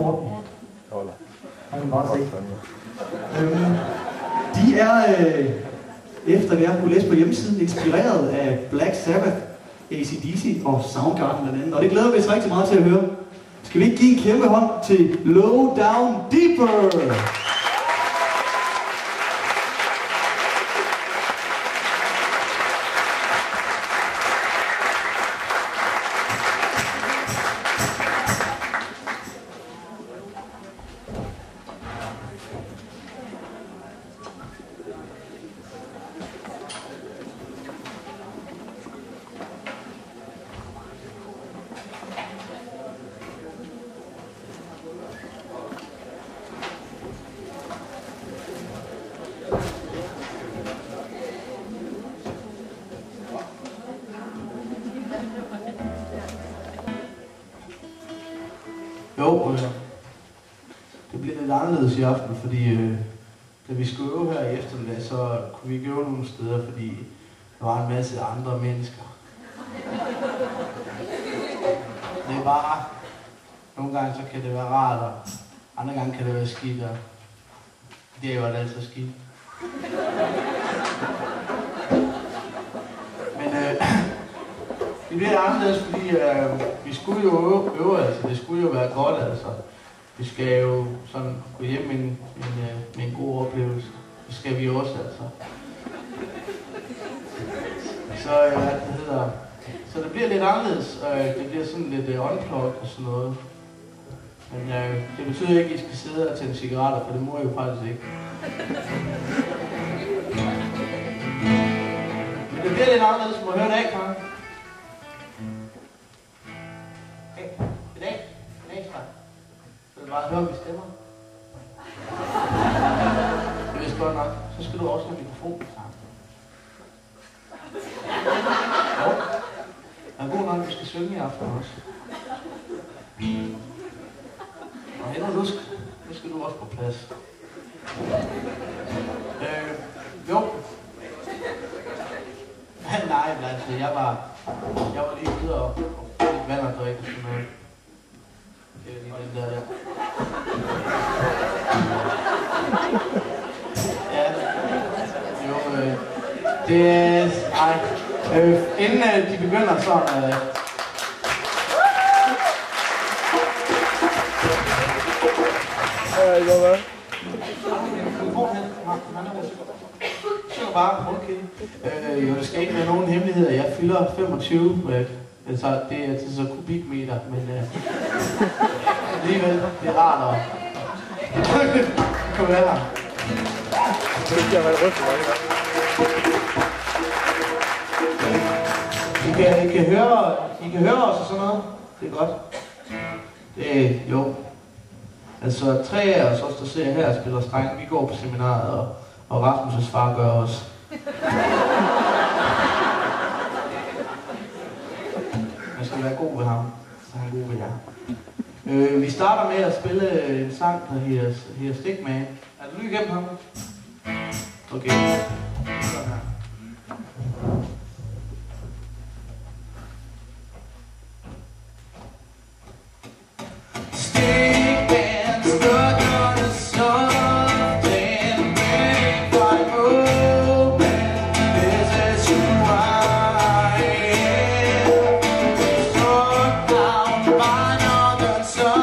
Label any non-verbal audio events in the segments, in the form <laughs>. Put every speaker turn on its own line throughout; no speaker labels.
Morten. Han. Øhm, de er, øh, efter hvad jeg kunne læse på hjemmesiden, inspireret af Black Sabbath, ACDC og Soundgarden blandt andet. Og det glæder vi os rigtig meget til at høre. Skal vi ikke give en kæmpe hånd til Low Down Deeper?
Jo, øh, det bliver lidt anderledes i aften, fordi øh, da vi skulle øve her i eftermiddag, så kunne vi ikke øve nogen steder, fordi der var en masse andre mennesker. Det er bare, nogle gange så kan det være rart, og andre gange kan det være skidt, og det er jo altid skidt. Men øh, det bliver anderledes, fordi øh, vi skulle jo øve, øve, altså det skulle jo være godt, altså. Vi skal jo sådan gå hjem med en, en, øh, med en god oplevelse. Det skal vi også, altså. Så, øh, det hedder, så det bliver lidt anderledes. Øh, det bliver sådan lidt øh, unplugged og sådan noget. Men øh, det betyder ikke, at I skal sidde og tænde cigaretter, for det må I jo faktisk ikke. Men det bliver lidt anderledes. Må jeg høre det af, kan? Vil bare høre, vi stemmer? Det vidste godt nok. Så skal du også have mikrofonen sammen. Jo. Jeg god nok, vi skal synge i aften også. Og Henrik, nu skal, nu skal du også på plads. Øh, jo. <laughs> Nej, men altså, jeg var, jeg var lige ude og, og få lidt vand og drikke det er, ej, øh, inden øh, de begynder sådan, øh,
går godt.
Synger bare, okay. Øh, jo, det skal ikke være nogen hemmeligheder. Jeg fylder 25, øh, altså det er til så kubikmeter, men øh, alligevel, det er rart at <laughs> være her.
Det skal være rystet, ikke?
I kan, I kan høre, I kan høre os og sådan noget. Det er godt. Det, jo. Altså, tre af os, os der sidder her og spiller streng, vi går på seminaret, og, og Rasmus' far gør også. Man skal være god ved ham, så er han god ved jer. Øh, vi starter med at spille en sang, der hedder, hedder Stigman. Er du lige igennem ham? Okay. sun.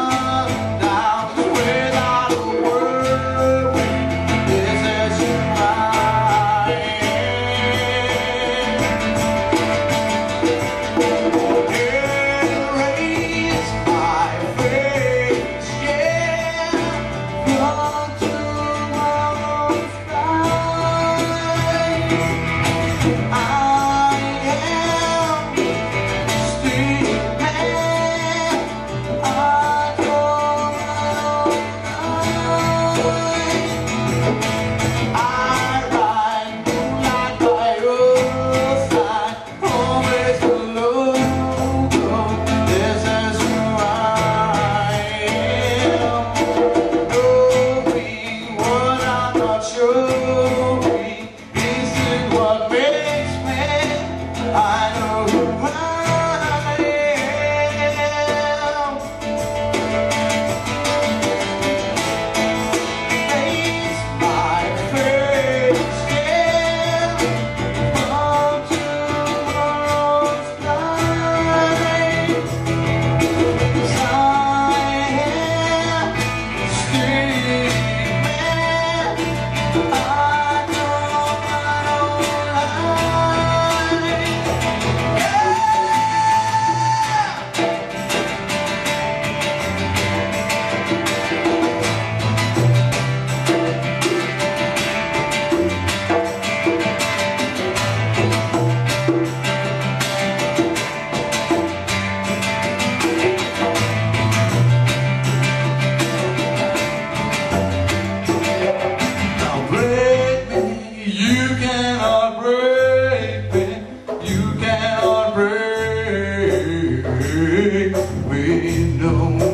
Quero um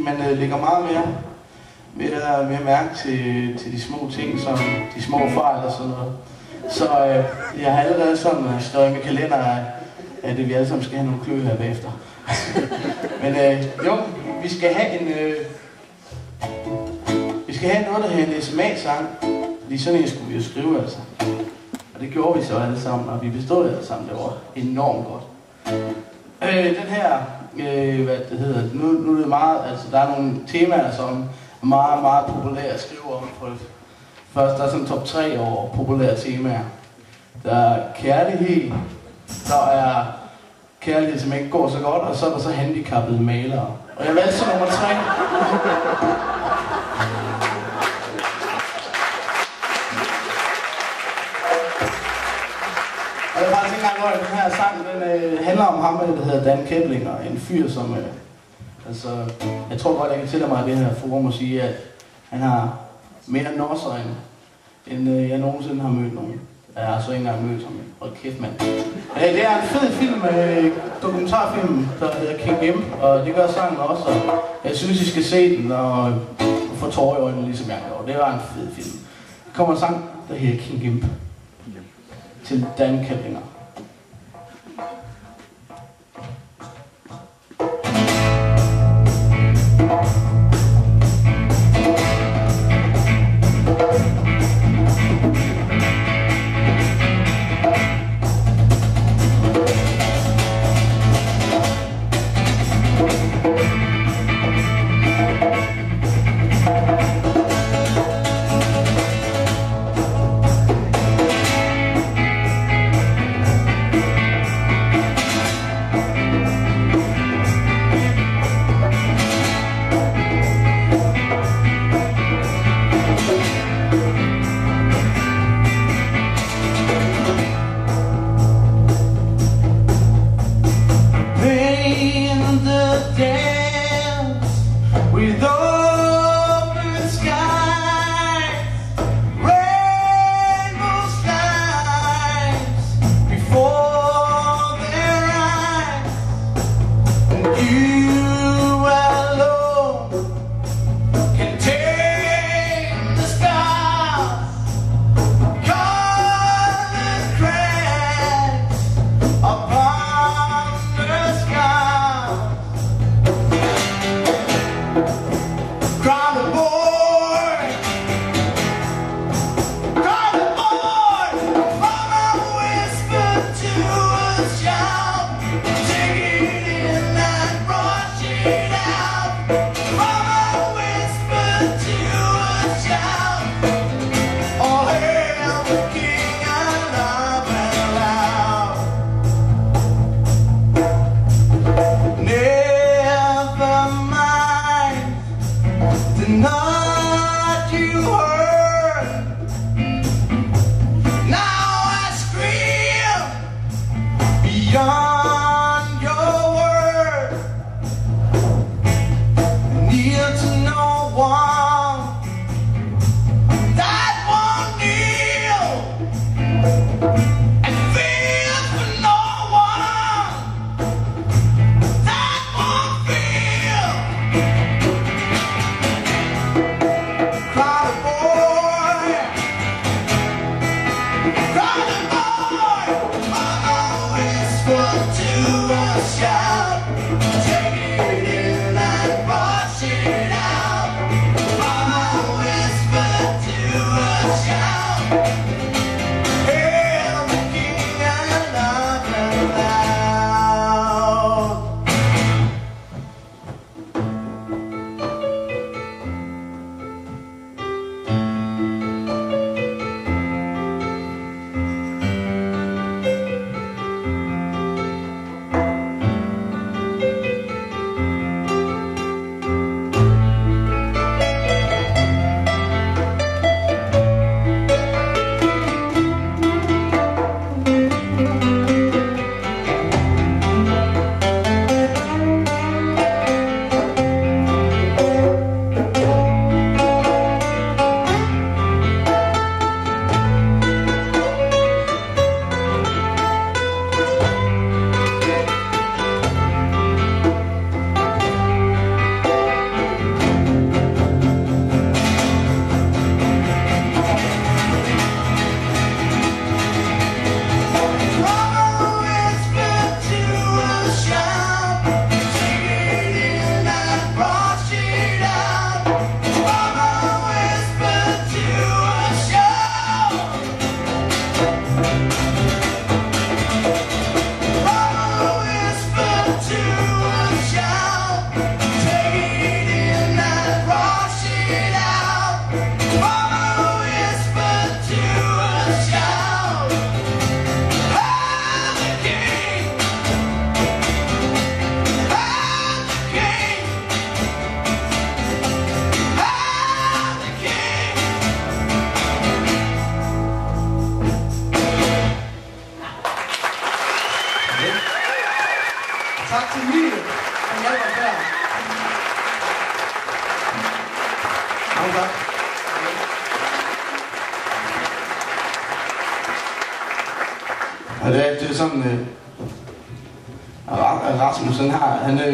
fordi man øh, lægger meget mere, mere, mere mærke til, til de små ting, som de små fejl og sådan noget. Så øh, jeg har allerede sådan øh, skrevet i min kalender, at, at vi alle sammen skal have nogle klø her bagefter. <laughs> Men øh, jo, vi skal have en... Øh, vi skal have noget, der hedder en SMA-sang. Fordi sådan en skulle vi jo skrive, altså. Og det gjorde vi så alle sammen, og vi bestod alle sammen. Det var enormt godt. Øh, den her, øh, hvad det hedder, nu, nu er det meget, altså der er nogle temaer, som er meget, meget populære at skrive om. For først, der er sådan top 3 over populære temaer. Der er kærlighed, der er kærlighed, som ikke går så godt, og så er der så handicappede malere. Og jeg valgte så nummer 3. den her sang, den øh, handler om ham, der hedder Dan Keblinger, en fyr, som, øh, altså, jeg tror godt, jeg kan tillade mig i det her forum og sige, at han har mere nosser, end, end øh, jeg nogensinde har mødt nogen. Jeg har så ikke engang mødt ham. Hold kæft, mand. Øh, det er en fed film, øh, dokumentarfilm, der hedder King M, og det gør sangen også. Og jeg synes, I skal se den og få tårer i øjnene, ligesom jeg gjorde. Det var en fed film. Der kommer en sang, der hedder King Gimp til Dan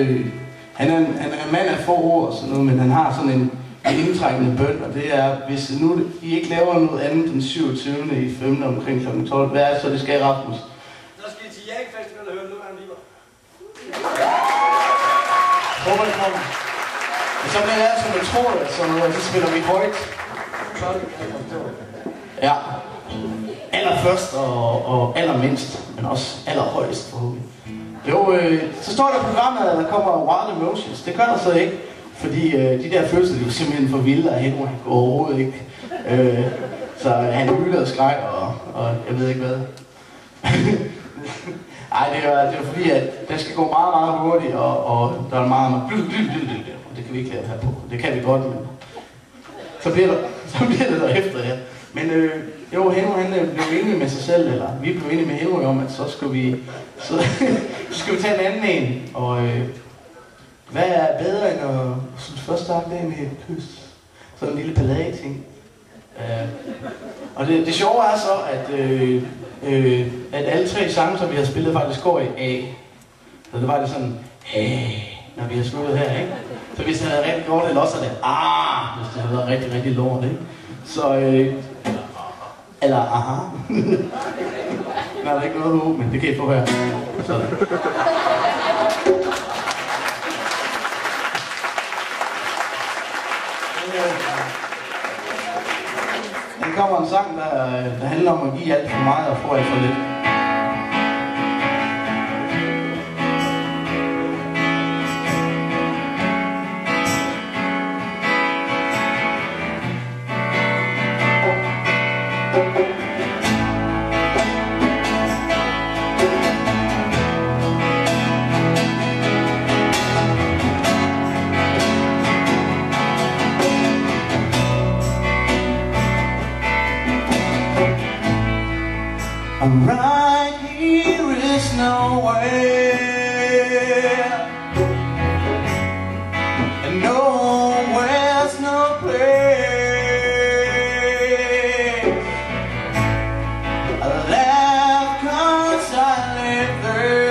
Øh, han, er, en- han er en mand af få ord og sådan noget, men han har sådan en, en indtrængende bøn, og det er, hvis nu I ikke laver noget andet den 27. i 5. omkring kl. 12, hvad er det så, det skal Rasmus?
Så skal I til Jack Festival og høre Løveren Liber.
Håber det kommer. Og så bliver jeg som jeg tror det, så, så spiller vi højt. Ja. Allerførst og, og allermindst, men også allerhøjst forhåbentlig. Jo, øh, så står der i programmet, at der kommer Wild Emotions. Det gør der så ikke, fordi øh, de der følelser, de er simpelthen for vilde, og Henrik overhovedet ikke. Øh, så han hylder og skreg, og, og jeg ved ikke hvad. <laughs> Ej, det er, det er fordi, at det skal gå meget, meget hurtigt, og, og der er meget, meget og det kan vi ikke lave her på. Det kan vi godt, men så bliver, der, <laughs> så bliver det der efter, ja. Men øh, jo, Henry han øh, blev enig med sig selv, eller vi blev enige med Henry om, at så skulle vi, så, <laughs> så skal vi tage en anden en. Og øh, hvad er bedre end at synes første starte dagen med et kys? Sådan en lille ballade-ting. Øh, og det, det sjove er så, at, øh, øh, at alle tre sange, som vi har spillet, faktisk går i A. Så det var det sådan, hey, når vi har sluttet her, ikke? Så hvis det havde været rigtig godt, eller også er det ah, hvis det havde været rigtig, rigtig lort, ikke? Så, øh, eller aha. <laughs> Der er ikke noget nu, men det kan I få her. Sådan. Der kommer en sang, der, der handler om at give alt for meget og få alt for lidt. heard.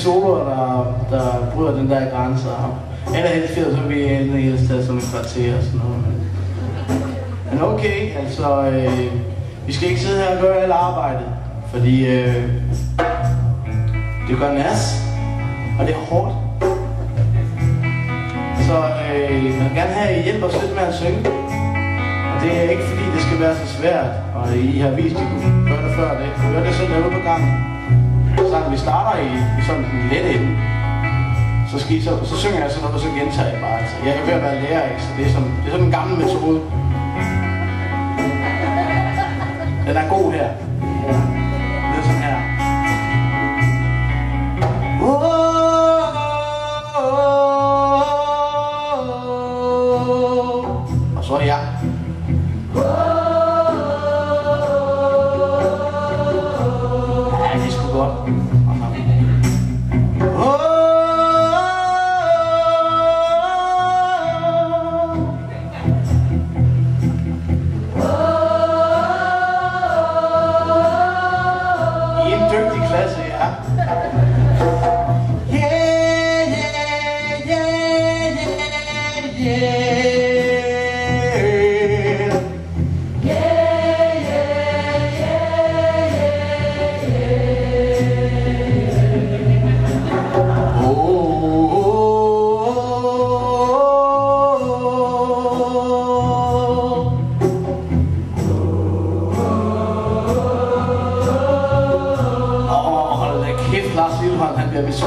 Soloer, der, der bryder den der grænse. Og allerhelst fedt, så er vi i hele stedet som et kvarter og sådan noget. Men, men okay, altså, øh, vi skal ikke sidde her og gøre alt arbejdet, fordi øh, det gør nas, og det er hårdt. Så øh, jeg vil gerne have, at I hjælper os lidt med at synge. Og det er ikke fordi, det skal være så svært, og I har vist, at I kunne gøre det før det. Gør det selv derude på gangen. Vi starter i, i sådan en let ende. Så, skal I, så, så synger jeg sådan noget, og så gentager jeg bare. Altså, jeg er ved at være lærer, ikke? så det er, sådan, det er sådan en gammel metode. Den er god her.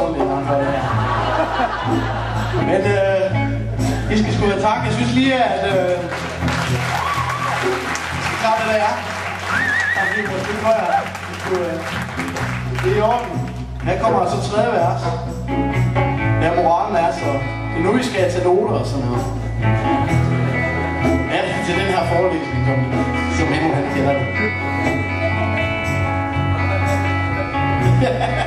Han bliver misundelig, når han her. Men øh, I skal sgu have tak. Jeg synes lige, at... Øh, I skal det der, ja. Tak lige på et stykke højere. Det øh, Det er i orden. Her kommer altså tredje vers. Ja, moralen er så... Det er nu, vi skal tage noter og sådan noget. Ja, til den her forelæsning, som, som endnu han kender det. <laughs>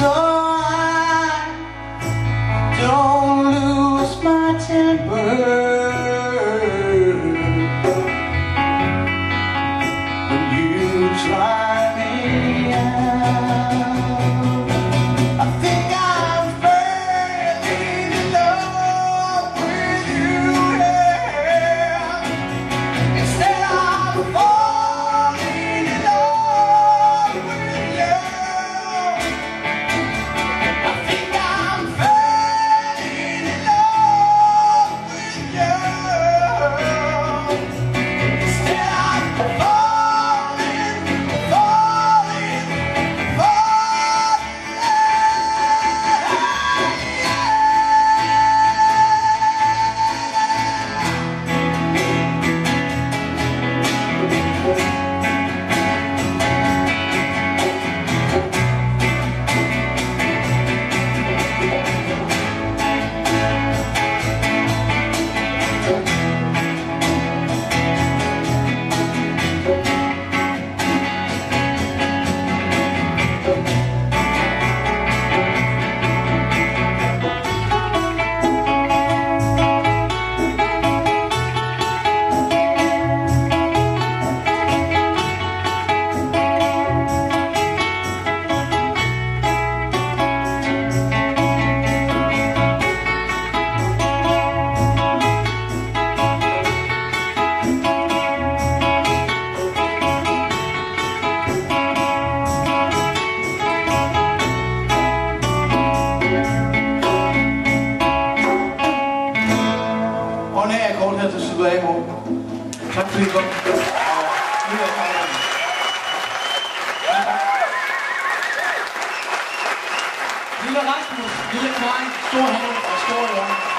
So Lille Rasmus, lille Karin, stor hand og stor hjørne.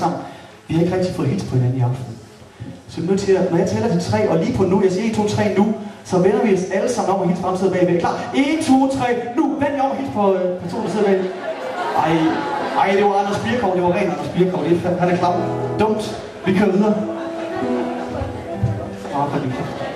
Sammen. Vi har ikke rigtig fået hils på hinanden i aften. Så vi er nødt til at, når jeg tæller til tre, og lige på nu, jeg siger 1, 2, 3 nu, så vender vi os alle sammen om og hilser fremsiden bagved. Klar? 1, 2, 3, nu! Vend jer om og hils på øh, personen, der sidder bagved. Ej, ej, det var Anders Birkov, det var ren Anders Birkov. Det er, han er klam. Dumt. Vi kører videre. Åh, for din kæft.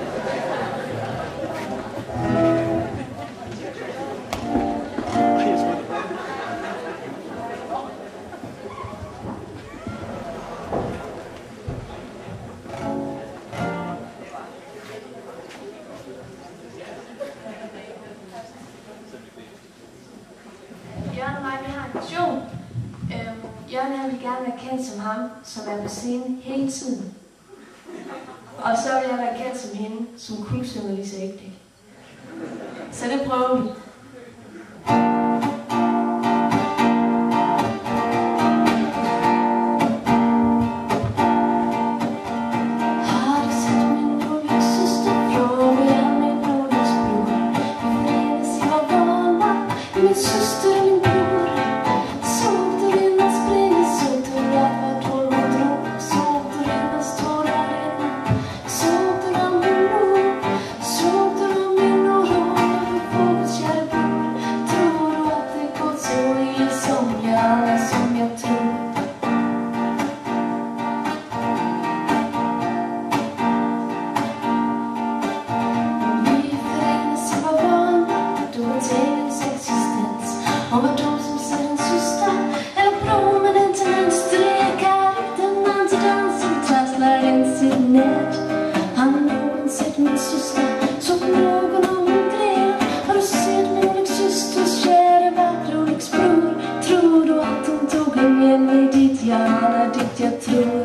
Christianity through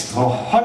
Det var
svensk, og